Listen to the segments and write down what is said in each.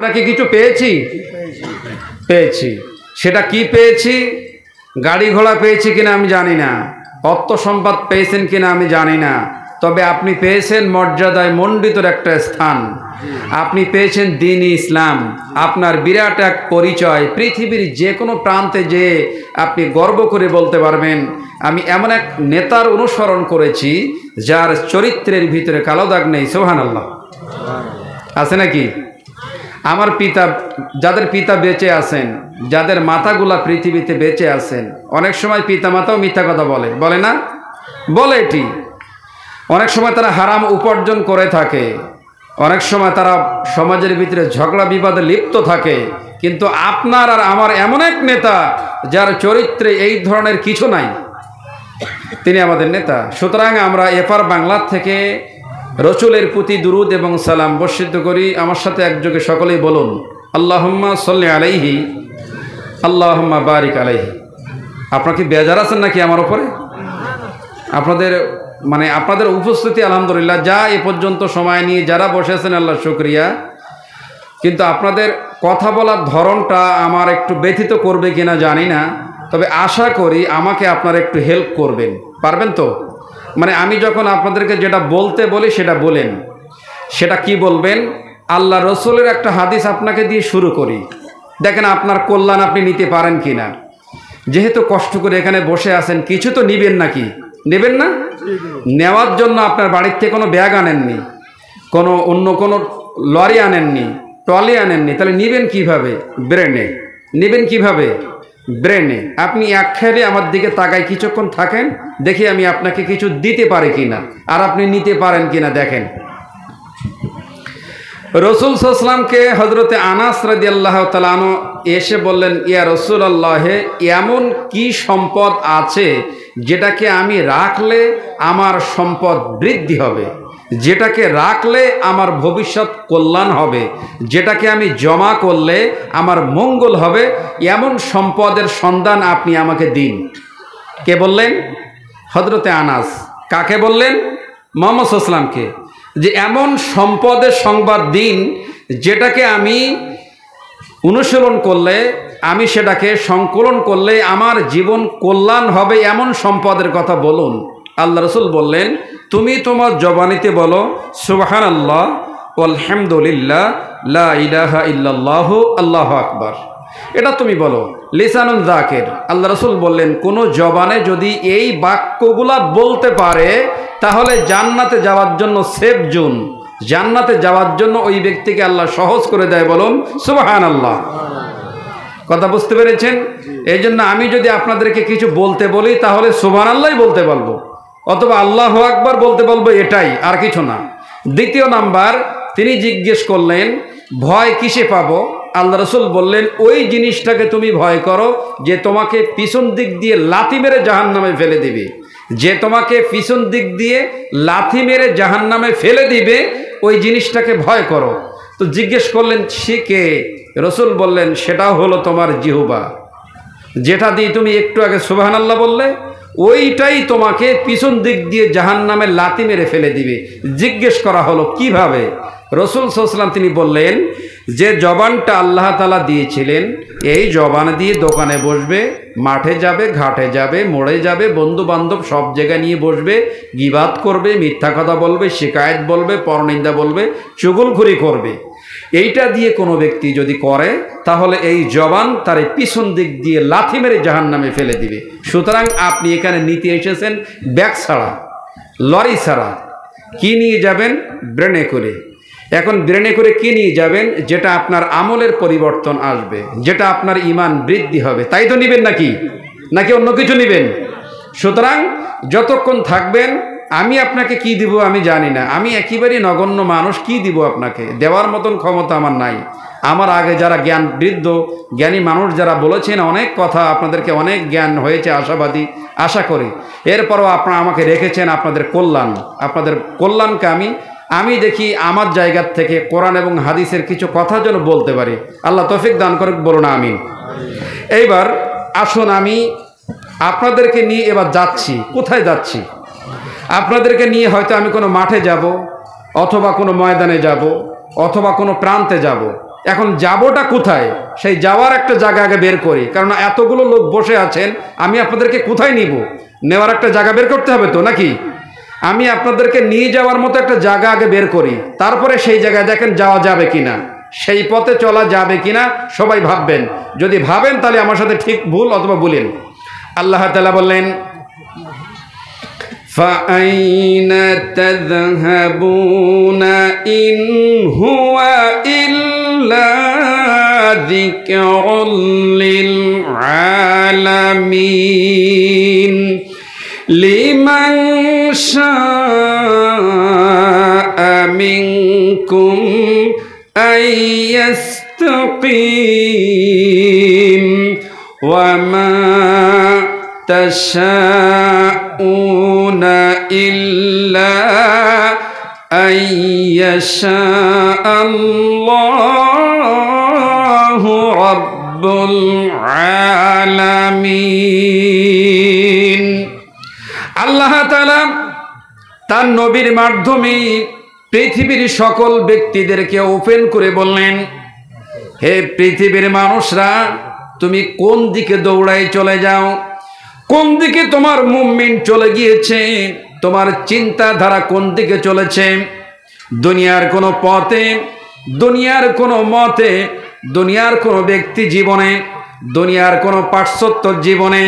আমরা কি কিছু পেয়েছি? পেয়েছি। সেটা কি পেয়েছি? গাড়ি ঘোড়া পেয়েছি কিনা আমি জানি না। অর্থ সম্পদ পেয়েছেন কিনা আমি জানি না। তবে আপনি পেয়েছেন মর্যাদায় মণ্ডিত একটা স্থান। আপনি পেয়েছেন দিন ইসলাম। আপনার বিরাট এক পরিচয়। পৃথিবীর যে কোনো প্রান্তে যে আপনি গর্ব করে বলতে পারবেন, আমি এমন এক নেতার অনুসরণ করেছি, যার চরিত্রের ভিতরে কালো দাগ নেই। সোহান আল্লাহ আছে নাকি? আমার পিতা, যাদের পিতা বেঁচে আছেন, যাদের মাতাগুলা পৃথিবীতে বেঁচে আছেন, অনেক সময় পিতা মাতাও মিথ্যা কথা বলে বলে না? বলে এটি। অনেক সময় তারা হারাম উপার্জন করে থাকে, অনেক সময় তারা সমাজের ভিতরে ঝগড়া বিবাদে লিপ্ত থাকে, কিন্তু আপনার আর আমার এমন এক নেতা যার চরিত্রে এই ধরনের কিছু নাই। তিনি আমাদের নেতা। সুতরাং আমরা এপার বাংলার থেকে রসুলের প্রতি দুরুদ এবং সালাম বর্ষিত করি। আমার সাথে একযোগে সকলেই বলুন, আল্লাহম্মা সল্লি আলাইহি, আল্লাহম্মা বারিক আলাইহি। আপনার কি বেজার আছেন নাকি আমার ওপরে আপনাদের মানে আপনাদের উপস্থিতি, আলহামদুলিল্লাহ, যা এ পর্যন্ত সময় নিয়ে যারা বসেছেন, আল্লাহ শুক্রিয়া। কিন্তু আপনাদের কথা বলার ধরনটা আমার একটু ব্যথিত করবে কিনা জানি না। তবে আশা করি আমাকে আপনারা একটু হেল্প করবেন। পারবেন তো? মানে আমি যখন আপনাদেরকে যেটা বলতে বলি সেটা বলেন। সেটা কি বলবেন? আল্লাহ রসুলের একটা হাদিস আপনাকে দিয়ে শুরু করি। দেখেন আপনার কল্যাণ আপনি নিতে পারেন কি না যেহেতু কষ্ট করে এখানে বসে আছেন, কিছু তো নিবেন নাকি? নেবেন না? নেওয়ার জন্য আপনার বাড়ির থেকে কোনো ব্যাগ আনেননি, কোনো অন্য কোনো লরি আনেননি, ট্রলি আনেননি, তাহলে নিবেন কীভাবে? ব্রেনে। নেবেন কীভাবে? ব্রেনে। আপনি এক আমার দিকে তাকায় কিছুক্ষণ থাকেন, দেখি আমি আপনাকে কিছু দিতে পারি কিনা। আর আপনি নিতে পারেন কিনা, দেখেন। রসুল সাল্লামকে হজরতে আনাস রাদি আল্লাহ তালানো এসে বললেন, ইয়া রসুল আল্লাহে এমন কি সম্পদ আছে যেটাকে আমি রাখলে আমার সম্পদ বৃদ্ধি হবে? যেটাকে রাখলে আমার ভবিষ্যৎ কল্যাণ হবে, যেটাকে আমি জমা করলে আমার মঙ্গল হবে, এমন সম্পদের সন্ধান আপনি আমাকে দিন। কে বললেন? হজরতে আনাস। কাকে বললেন? মোহাম্মদ ইসলামকে যে এমন সম্পদের সংবাদ দিন, যেটাকে আমি অনুশীলন করলে, আমি সেটাকে সংকলন করলে আমার জীবন কল্যাণ হবে এমন সম্পদের কথা বলুন। আল্লাহ রসুল বললেন তুমি তোমার জবানিতে বলো সুবাহান আল্লাহ আলহামদুলিল্লাহ লা ইলাহা ইল্লাল্লাহু আল্লাহ আকবার। এটা তুমি বলো লিসানুল জাকের আল্লাহ রসুল বললেন কোনো জবানে যদি এই বাক্যগুলা বলতে পারে তাহলে জান্নাতে যাওয়ার জন্য সেফ জুন। জান্নাতে যাওয়ার জন্য ওই ব্যক্তিকে আল্লাহ সহজ করে দেয় বলুন সুবাহান আল্লাহ কথা বুঝতে পেরেছেন? এই জন্য আমি যদি আপনাদেরকে কিছু বলতে বলি তাহলে সুবাহান আল্লাহ বলতে বলব অথবা আল্লাহ আকবার বলতে বলব এটাই, আর কিছু না। দ্বিতীয় নাম্বার, তিনি জিজ্ঞেস করলেন, ভয় কিসে পাবো? আল্লাহ রসুল বললেন, ওই জিনিসটাকে তুমি ভয় করো যে তোমাকে পিছন দিক দিয়ে লাথি মেরে জাহান নামে ফেলে দিবে। যে তোমাকে পিছন দিক দিয়ে লাথি মেরে জাহান নামে ফেলে দিবে, ওই জিনিসটাকে ভয় করো। তো জিজ্ঞেস করলেন, সে কে? রসুল বললেন সেটাও হলো তোমার জিহুবা। যেটা দিয়ে তুমি একটু আগে সুবাহান আল্লাহ বললে ওইটাই তোমাকে পিছন দিক দিয়ে জাহান নামে লাতি মেরে ফেলে দিবে। জিজ্ঞেস করা হলো, কীভাবে? রসুল সাল্লাম তিনি বললেন, যে জবানটা আল্লাহ তালা দিয়েছিলেন, এই জবান দিয়ে দোকানে বসবে, মাঠে যাবে, ঘাটে যাবে, মোড়ে যাবে বন্ধু বান্ধব সব জায়গায় নিয়ে বসবে, গিবাদ করবে, মিথ্যা কথা বলবে, শিকায়ত বলবে, পরনিন্দা বলবে, চুগলখুরি করবে। এইটা দিয়ে কোনো ব্যক্তি যদি করে, তাহলে এই জবান তার পিছন দিক দিয়ে লাথি মেরে জাহান নামে ফেলে দিবে। সুতরাং আপনি এখানে নিতে এসেছেন ব্যাগ ছাড়া, লরি ছাড়া। কি নিয়ে যাবেন? ব্রেনে করে। এখন ব্রেনে করে কি নিয়ে যাবেন? যেটা আপনার আমলের পরিবর্তন আসবে, যেটা আপনার ইমান বৃদ্ধি হবে। তাই তো নেবেন নাকি? নাকি অন্য কিছু নেবেন? সুতরাং যতক্ষণ থাকবেন আমি আপনাকে কি দিব আমি জানি না। আমি একেবারেই নগণ্য মানুষ, কি দিব আপনাকে? দেওয়ার মতন ক্ষমতা আমার নাই। আমার আগে যারা জ্ঞান বৃদ্ধ, জ্ঞানী মানুষ যারা বলেছেন অনেক কথা, আপনাদেরকে অনেক জ্ঞান হয়েছে আশাবাদী, আশা করি। এরপরও আপনারা আমাকে রেখেছেন আপনাদের কল্যাণ। আপনাদের কল্যাণকে আমি আমি দেখি আমার জায়গার থেকে কোরআন এবং হাদিসের কিছু কথা যেন বলতে পারি। আল্লাহ তফিক দান করে বলুন আমিন। এইবার আসুন আমি আপনাদেরকে নিয়ে এবার যাচ্ছি। কোথায় যাচ্ছি? আপনাদেরকে নিয়ে হয়তো আমি কোনো মাঠে যাব, অথবা কোনো ময়দানে যাব, অথবা কোনো প্রান্তে যাব। এখন যাবটা কোথায়? সেই যাওয়ার একটা জায়গা আগে বের করি। কারণ এতগুলো লোক বসে আছেন, আমি আপনাদেরকে কোথায় নিব? নেওয়ার একটা জায়গা বের করতে হবে তো, নাকি? আমি আপনাদেরকে নিয়ে যাওয়ার মতো একটা জায়গা আগে বের করি। তারপরে সেই জায়গায় দেখেন যাওয়া যাবে কিনা। সেই পথে চলা যাবে কিনা, সবাই ভাববেন। যদি ভাবেন, তাহলে আমার সাথে ঠিক ভুল অথবা বলেন। আল্লাহ তালা বললেন فأين تذهبون إن هو إلا ذكر للعالمين؟ لمن شاء منكم أن يستقيم وما تشاءون أن يشاء الله رب العالمين আল্লাহ তাআলা তার নবীর মাধ্যমে পৃথিবীর সকল ব্যক্তিদেরকে ওপেন করে বললেন হে পৃথিবীর মানুষরা তুমি কোন দিকে দৌড়াই চলে যাও কোন দিকে তোমার মুভমেন্ট চলে গিয়েছে তোমার চিন্তাধারা কোন দিকে চলেছে? দুনিয়ার কোনো পথে, দুনিয়ার কোনো মতে, দুনিয়ার কোনো ব্যক্তি জীবনে, দুনিয়ার কোনো পার্শ্বত্য জীবনে,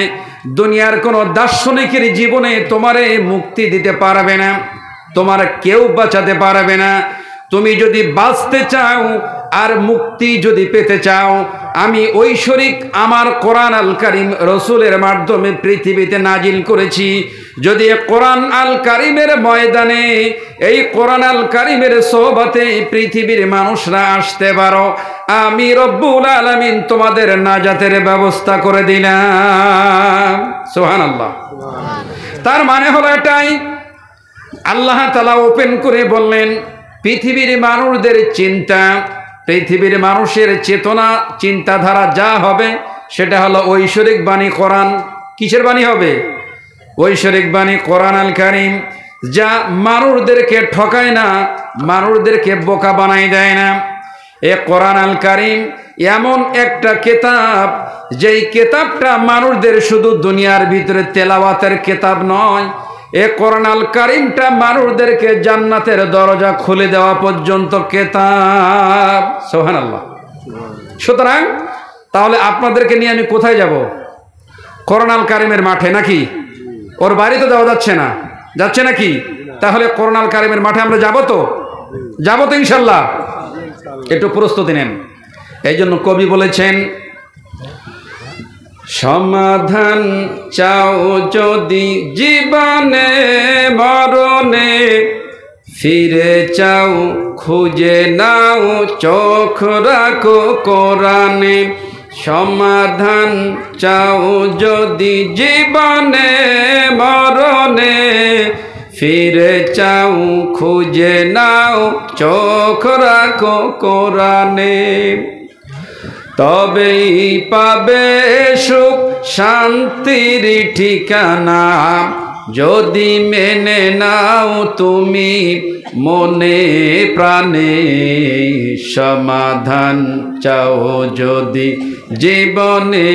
দুনিয়ার কোনো দার্শনিকের জীবনে তোমারে মুক্তি দিতে পারবে না, তোমার কেউ বাঁচাতে পারবে না। তুমি যদি বাঁচতে চাও আর মুক্তি যদি পেতে চাও আমি ঐশ্বরিক আমার কোরআন আল কারিম রসুলের মাধ্যমে পৃথিবীতে নাজিল করেছি। যদি কোরআন আল কারিমের ময়দানে, এই কোরআন আল কারিমের সোহবাতে পৃথিবীর মানুষরা আসতে পারো, আমি রব্বুল আলমিন তোমাদের নাজাতের ব্যবস্থা করে দিলাম। সোহান আল্লাহ তার মানে হলো এটাই। আল্লাহ তালা ওপেন করে বললেন, পৃথিবীর মানুষদের চিন্তা পৃথিবীর মানুষের চেতনা, চিন্তাধারা যা হবে, সেটা হলো ঐশ্বরিক বাণী কোরআন। কিসের বাণী হবে? ঐশ্বরিক বাণী কোরআন আল কারিম। যা মানুষদেরকে ঠকায় না, মানুষদেরকে বোকা বানাই দেয় না। এ কোরআন আল কারিম এমন একটা কেতাব, যেই কেতাবটা মানুষদের শুধু দুনিয়ার ভিতরে তেলাওয়াতের কেতাব নয় এ করোনাল কারিমটা মানুষদেরকে জান্নাতের দরজা খুলে দেওয়া পর্যন্ত কেতাব। সোহান আল্লাহ সুতরাং, তাহলে আপনাদেরকে নিয়ে আমি কোথায় যাব? করোনাল কারিমের মাঠে নাকি? ওর বাড়িতে দেওয়া যাচ্ছে না। যাচ্ছে নাকি? তাহলে করোনাল কারিমের মাঠে আমরা যাব তো? যাব তো ইনশাল্লাহ। একটু প্রস্তুতি নেন। এই জন্য কবি বলেছেন সমাধান চাও যদি জীবনে, মরণে। ফিরে চাও, খুঁজে নাও, চোখ রাখো কোরআনে। সমাধান চাও যদি জীবনে, মরণে। ফিরে চাও, খুঁজে নাও, চোখ রাখো কোরআনে। তবেই পাবে সুখ, শান্তির ঠিকানা। যদি মেনে নাও তুমি মনে প্রাণে সমাধান চাও। যদি জীবনে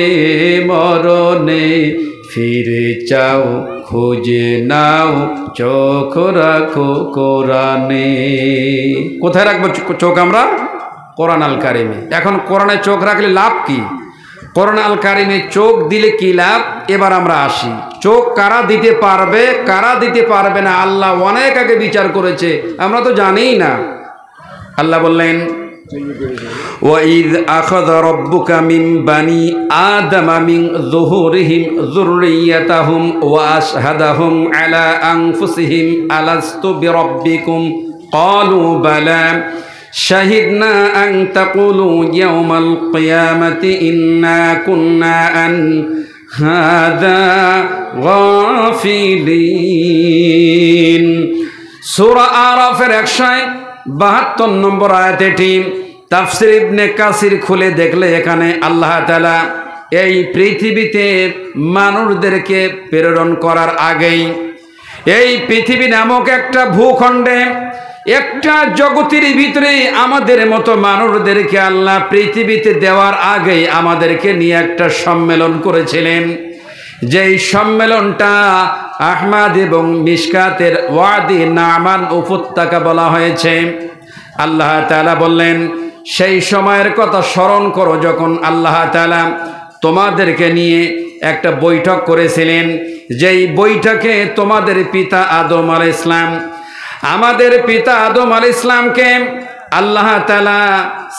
মরণে ফিরে চাও, খুঁজে নাও, চোখ রাখো কোরআনে। কোথায় রাখব চোখ আমরা? কোরআন আল কারিমে এখন কোরআনে চোখ রাখলে লাভ কি কোরআন আল কারিমে চোখ দিলে কি লাভ এবার আমরা আসি চোখ কারা দিতে পারবে কারা দিতে পারবে না আল্লাহ অনেক আগে বিচার করেছে আমরা তো জানিই না আল্লাহ বললেন وَإِذْ أَخَذَ رَبُّكَ مِنْ بَنِي آدَمَ مِنْ ظُهُورِهِمْ ذُرِّيَّتَهُمْ وَأَشْهَدَهُمْ عَلَى أَنفُسِهِمْ أَلَسْتُ بِرَبِّكُمْ قَالُوا بَلَى বাহাত্তর আং তাকুলু ইন্না কুন্না নম্বর আয়াতটি তাফসির ইবনে কাসির খুলে দেখলে এখানে আল্লাহ তাআলা এই পৃথিবীতে মানুষদেরকে প্রেরণ করার আগেই এই পৃথিবী নামক একটা ভূখণ্ডে একটা জগতের ভিতরে আমাদের মতো মানুষদেরকে আল্লাহ পৃথিবীতে দেওয়ার আগেই আমাদেরকে নিয়ে একটা সম্মেলন করেছিলেন। যেই সম্মেলনটা আহমাদ এবং মিসকাতের ওয়াদি নামান উপত্যকা বলা হয়েছে। আল্লাহ তালা বললেন, সেই সময়ের কথা স্মরণ করো যখন আল্লাহ তালা তোমাদেরকে নিয়ে একটা বৈঠক করেছিলেন। যেই বৈঠকে তোমাদের পিতা আদম আল ইসলাম আমাদের পিতা আদম আল ইসলামকে আল্লাহ তালা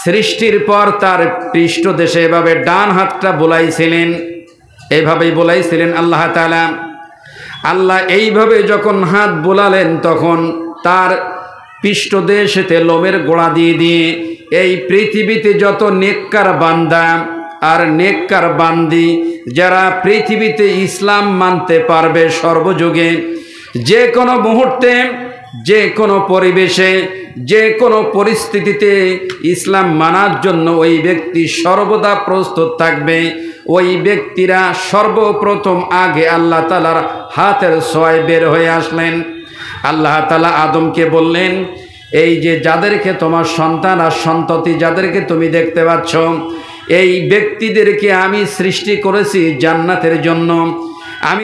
সৃষ্টির পর তার পৃষ্ঠদেশে এভাবে ডান হাতটা বোলাইছিলেন, এভাবেই বোলাইছিলেন আল্লাহ তালা আল্লাহ এইভাবে যখন হাত বোলালেন, তখন তার পৃষ্ঠদেশেতে লোমের গোড়া দিয়ে দিয়ে এই পৃথিবীতে যত নেককার বান্দা আর নেককার বান্দি যারা পৃথিবীতে ইসলাম মানতে পারবে সর্বযুগে, যে কোনো মুহূর্তে যে কোনো পরিবেশে, যে কোনো পরিস্থিতিতে ইসলাম মানার জন্য ওই ব্যক্তি সর্বদা প্রস্তুত থাকবে। ওই ব্যক্তিরা সর্বপ্রথম আগে আল্লাহ তালার হাতের সোয়ায় বের হয়ে আসলেন। আল্লাহ তালা আদমকে বললেন, এই যে যাদেরকে তোমার সন্তান আর সন্ততি যাদেরকে তুমি দেখতে পাচ্ছ, এই ব্যক্তিদেরকে আমি সৃষ্টি করেছি জান্নাতের জন্য। আমি